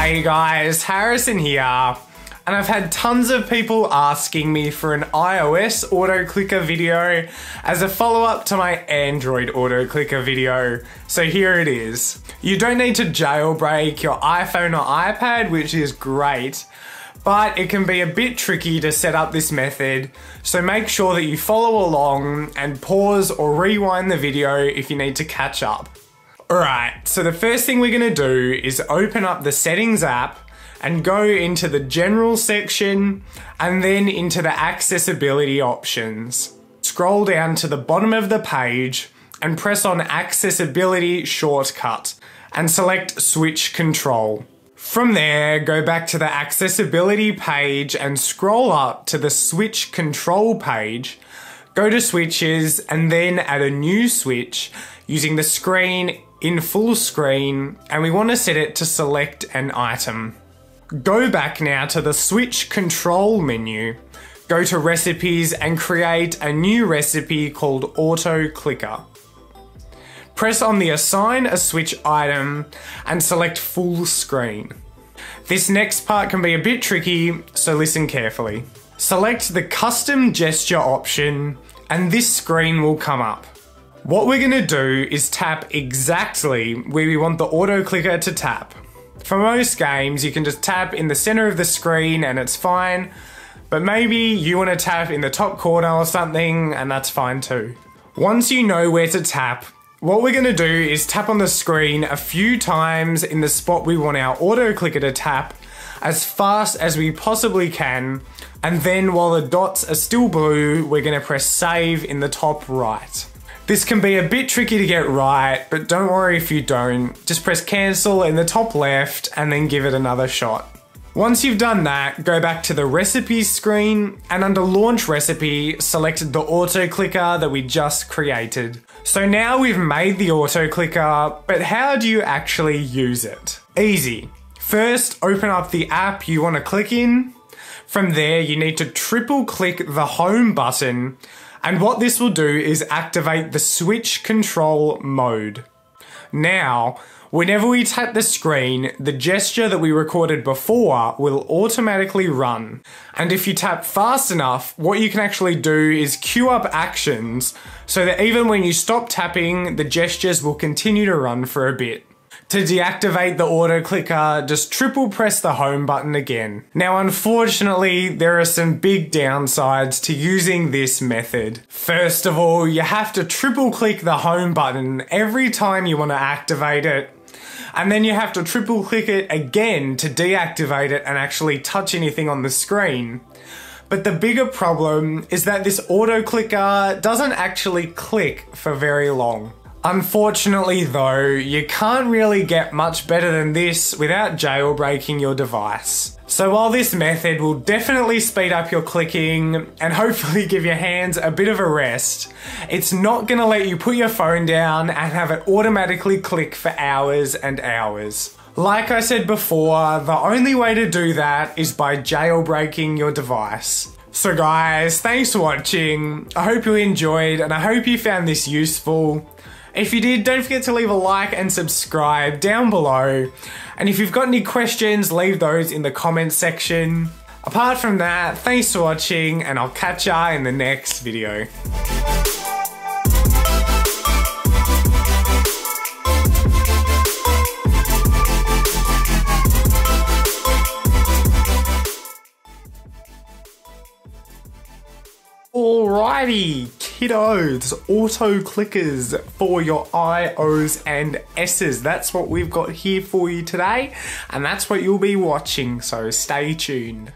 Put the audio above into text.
Hey guys, Harrison here. And I've had tons of people asking me for an iOS auto clicker video as a follow up to my Android auto clicker video. So here it is. You don't need to jailbreak your iPhone or iPad, which is great, but it can be a bit tricky to set up this method. So make sure that you follow along and pause or rewind the video if you need to catch up. Alright, so the first thing we're gonna do is open up the settings app and go into the general section and then into the accessibility options. Scroll down to the bottom of the page and press on accessibility shortcut and select switch control. From there, go back to the accessibility page and scroll up to the switch control page. Go to switches and then add a new switch using the screen in full screen and we want to set it to select an item. Go back now to the switch control menu, go to recipes and create a new recipe called auto clicker. Press on the assign a switch item and select full screen. This next part can be a bit tricky, so listen carefully. Select the custom gesture option and this screen will come up. What we're gonna do is tap exactly where we want the auto clicker to tap. For most games, you can just tap in the center of the screen and it's fine, but maybe you wanna tap in the top corner or something and that's fine too. Once you know where to tap, what we're gonna do is tap on the screen a few times in the spot we want our auto clicker to tap as fast as we possibly can. And then while the dots are still blue, we're gonna press save in the top right. This can be a bit tricky to get right, but don't worry if you don't. Just press cancel in the top left and then give it another shot. Once you've done that, go back to the recipes screen and under launch recipe, select the auto clicker that we just created. So now we've made the auto clicker, but how do you actually use it? Easy. First, open up the app you want to click in. From there, you need to triple click the home button and what this will do is activate the switch control mode. Now, whenever we tap the screen, the gesture that we recorded before will automatically run. And if you tap fast enough, what you can actually do is queue up actions so that even when you stop tapping, the gestures will continue to run for a bit. To deactivate the auto clicker, just triple press the home button again. Now unfortunately, there are some big downsides to using this method. First of all, you have to triple click the home button every time you want to activate it. And then you have to triple click it again to deactivate it and actually touch anything on the screen. But the bigger problem is that this auto clicker doesn't actually click for very long. Unfortunately though, you can't really get much better than this without jailbreaking your device. So while this method will definitely speed up your clicking and hopefully give your hands a bit of a rest, it's not gonna let you put your phone down and have it automatically click for hours and hours. Like I said before, the only way to do that is by jailbreaking your device. So guys, thanks for watching. I hope you enjoyed and I hope you found this useful. If you did, don't forget to leave a like and subscribe down below. And if you've got any questions, leave those in the comments section. Apart from that, thanks for watching and I'll catch ya in the next video. Alrighty, kiddos, auto clickers for your IOs and S's. That's what we've got here for you today, and that's what you'll be watching, so stay tuned.